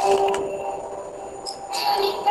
Thank you.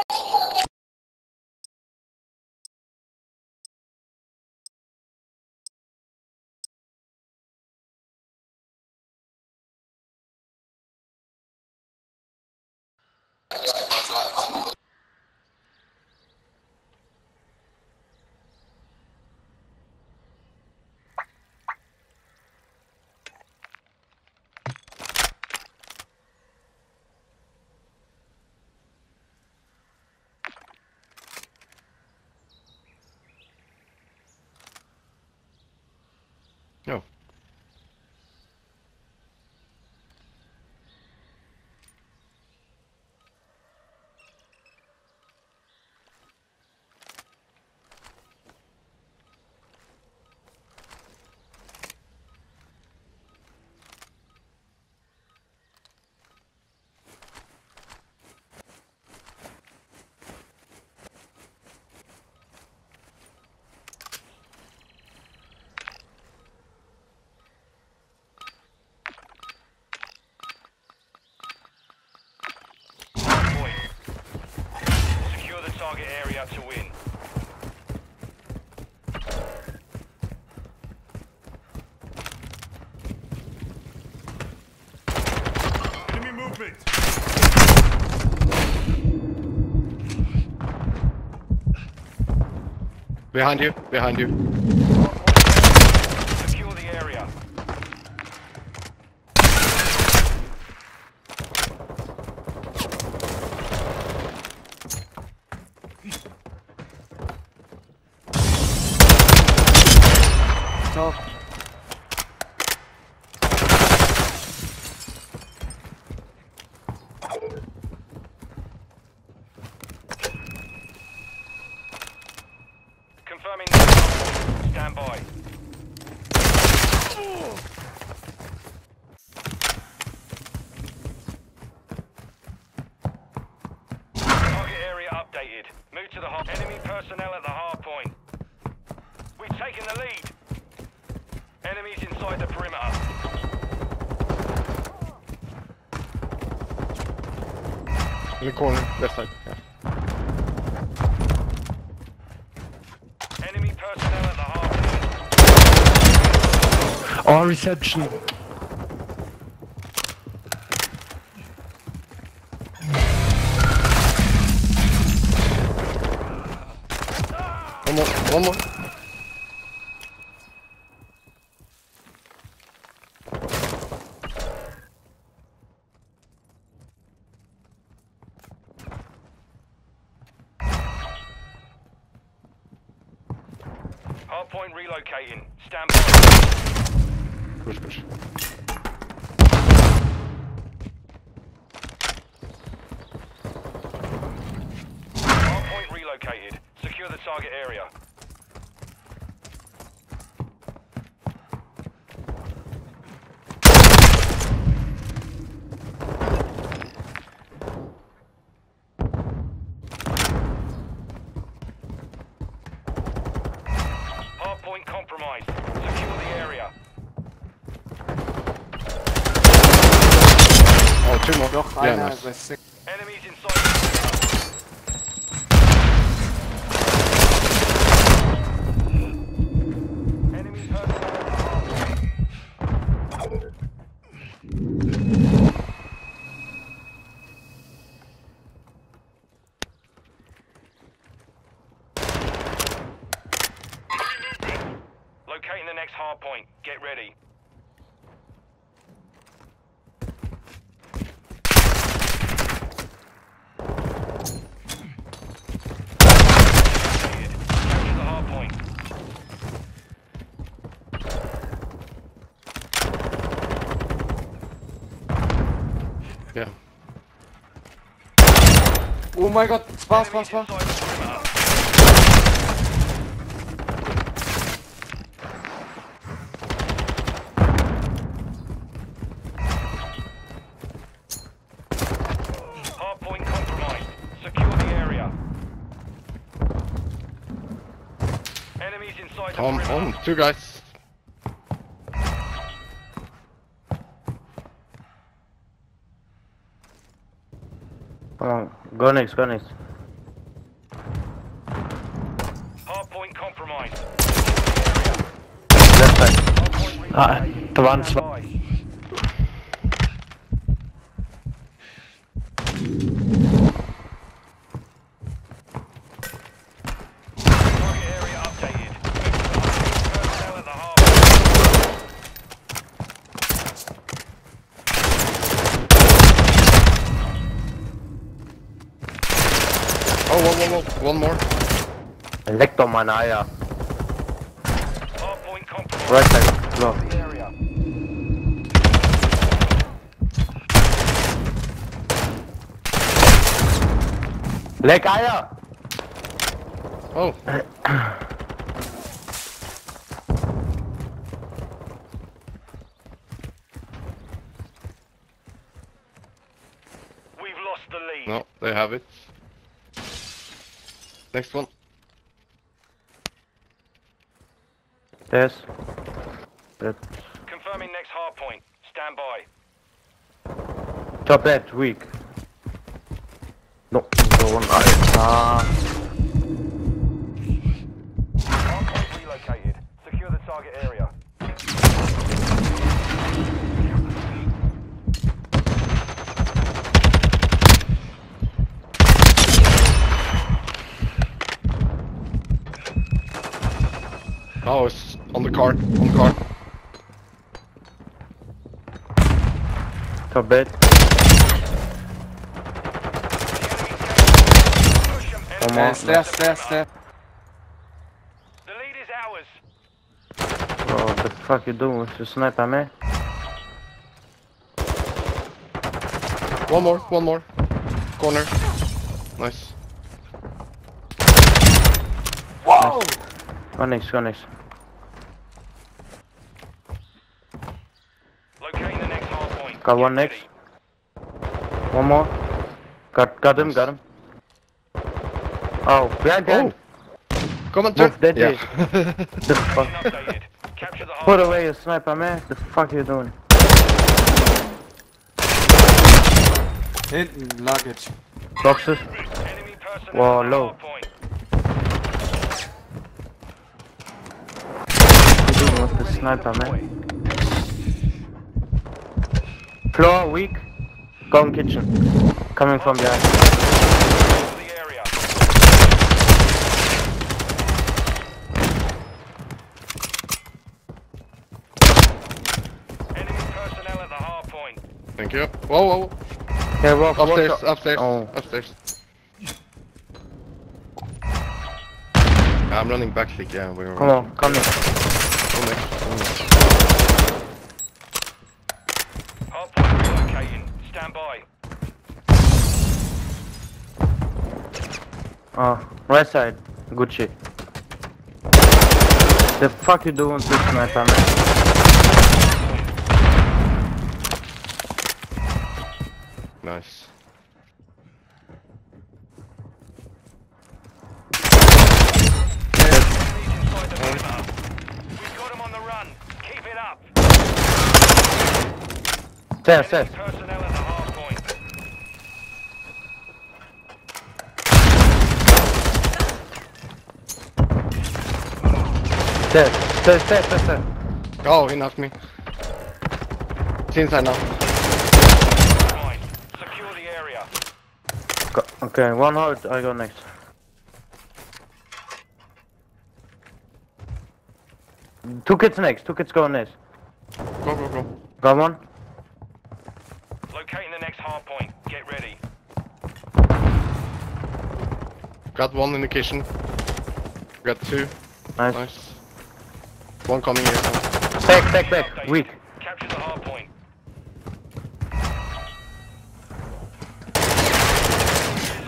Target area to win. Enemy movement! Behind you, behind you. Secure the area. Top. Confirming Stand by. Target area updated. Move to the hard. Enemy personnel at the hard point. We've taken the lead. Enemies inside the perimeter. In the corner, left side. Yeah. Enemy personnel at the point. Oh, ah, reception. One more, one more. Hard point relocating. Stand by. Push, push. Hard point relocated. Secure the target area. Hard point compromised. Secure the area. Oh, two more. Doch, yeah, einer nice. Enemies inside next hard point. Get ready. Yeah. Oh mein Gott, was, Enemies was, was? inside the perimeter. Hard point compromised. Secure the area. Enemies inside the Home, perimeter. home. Two guys. Come on, go next, go next. Hard point compromised. Left side. Hard point Ah, det var en Stand svag. by. Target area updated. Personnel at the harbor. Oh, one, one, one, one more. Leck doch meine Eier. Hard point compromised. Right side, low. The area. Eier! Oh, We've lost the lead. no, they have it. Next one. Yes. That. Confirming next hard point. Stand by. Top left, weak. No, go on. Ah, Hard point relocated. Secure the target area. Oh, it's on the car. On the car. top bed. Push 'em. One Enemy more. Stairs, stairs, stairs. The lead is ours. Bro, what the fuck you doing? You snipe at me? One more, one more. Corner. Nice. Whoa! Go next, go next. Locating the next hard point. Got one next. ready. One more. Got, got him, got him. Oh, behind, behind. Oh. Come on, turn. Move that way. Yeah. The fuck? Capture the hard Put away your sniper, man. The fuck you doing? Hinten, luggage. Boxes? Enemy personnel Whoa, low. point. What you doing with the sniper, man? Floor, weak. Go in kitchen. Coming from behind. Secure the area. Enemy personnel at the hard point. Thank you. Whoa, whoa. Hey, walk, walk Upstairs, up. upstairs, Oh. upstairs. I'm running back click, yeah, we're Come on, come in. Oh, right side. Good shit. The fuck you doing with the sniper, man? Nice. Enemies inside the perimeter. We've got 'em on the run. Keep it up. Stairs, stairs. Enemy personnel at the hard point. Stairs, stairs, stairs, stairs, stairs. Oh, he knocked me. It's inside now. Fine. Secure the area. Go, okay, one hold, I go next. Two kids next, two kids go next. Go, go, go. Got one? Locating the next hard point. Get ready. Got one in the kitchen. Got two. Nice. Nice. One coming here. Back, back, back. Updated. Weak. Capture the hard point.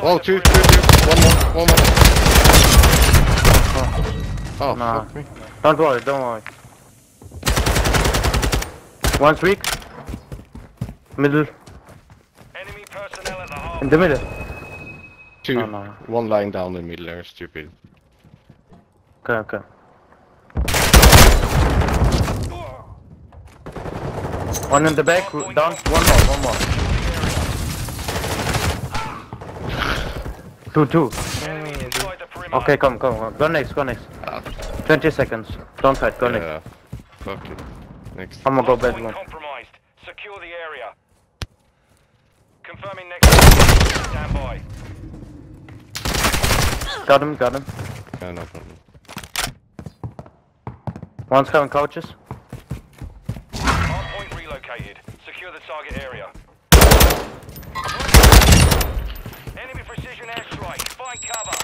Oh, two, two, two. One more, one more. Oh, Oh, Nah. fuck me. Don't worry, don't worry. One's weak. Middle. Enemy personnel at the hard In the middle. Two. Oh, no. One lying down in the middle there, stupid. Okay, okay. One in the back, down. One more, one more. Two, two. Enemies inside the perimeter. Okay, come, come, come. Go next, go next. Ah, 20 seconds. Don't fight, go next. yeah. Fuck it. Next. I'm gonna go back bed one. compromised. Secure the area. Confirming next. Stand by. Got him, got him. Yeah, no problem. One's coming couches. Hardpoint relocated. Secure the target area. Enemy precision airstrike. Find cover.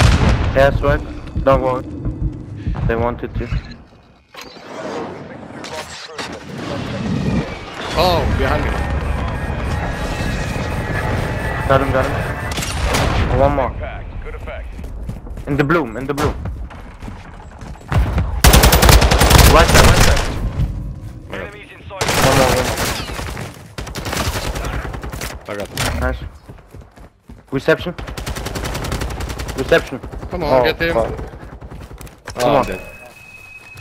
Airstrike. Don't worry. They wanted to. Oh, behind me. Got him, got him. One more. Impact. Good effect. In the bloom, in the bloom. Right side, right side. Enemies inside. One more, one I got him. more. Nice. Reception. Reception. Come on, Oh, get him. fuck. Oh, Come I'm on. dead.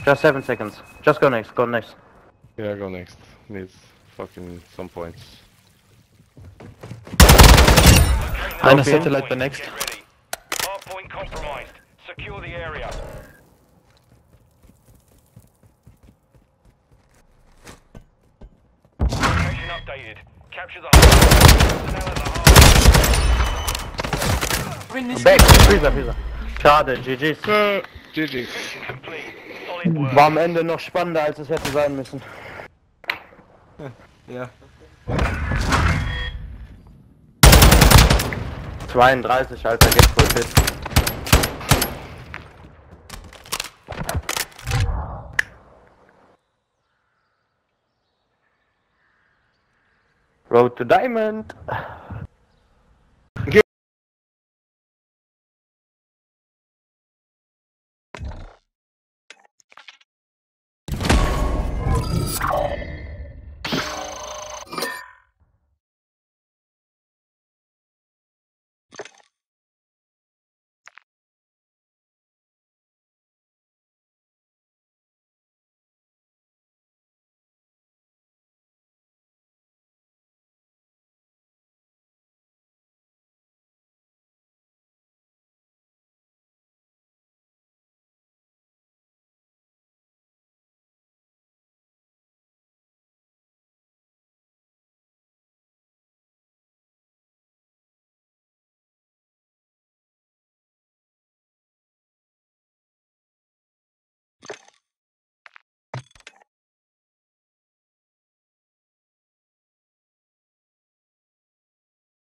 Just seven seconds. Just go next, go next. Yeah, go next. Needs fucking some points. Eine Hardpoint, Satellite Get next. ready. Hardpoint compromised. Secure the area. Location updated. Back, Freezer, Freezer. Schade, GG's. GG. Work. War am Ende noch spannender, als es hätte sein müssen. Ja. 32, Alter, get voll fit. Go to Diamond.